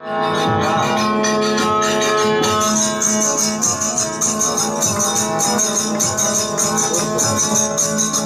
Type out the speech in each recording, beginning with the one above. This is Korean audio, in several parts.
Thank you.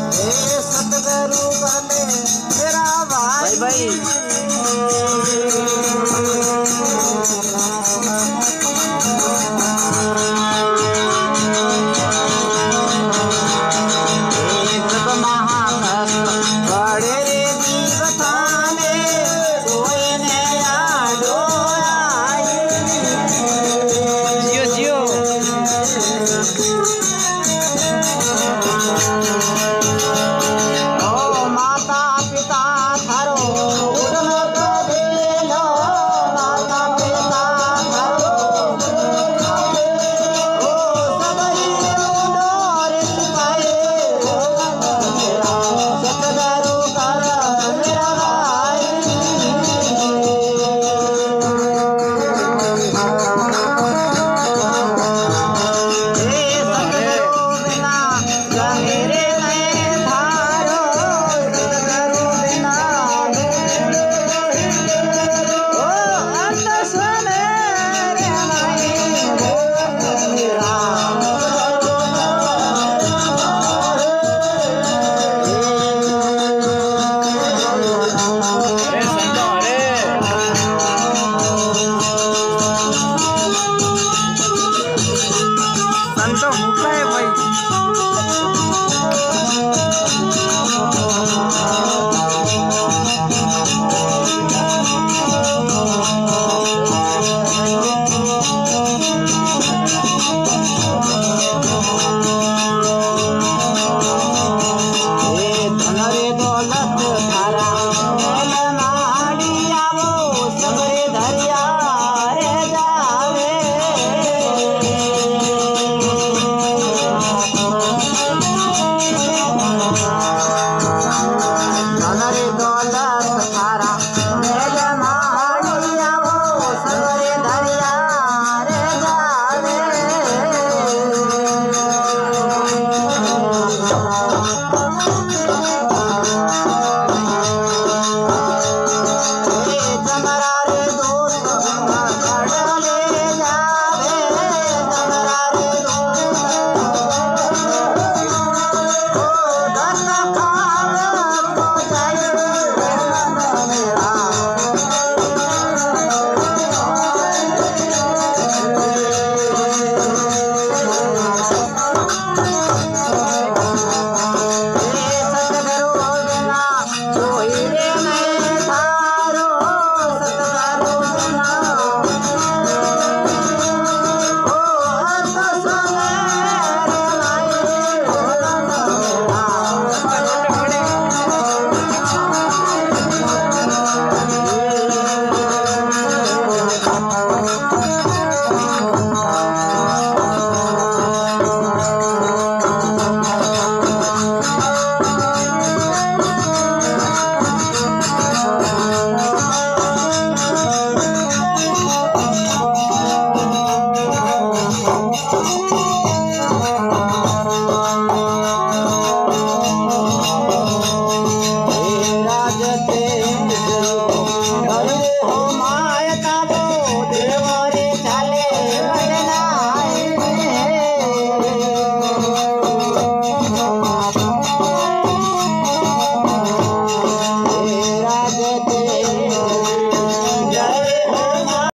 Música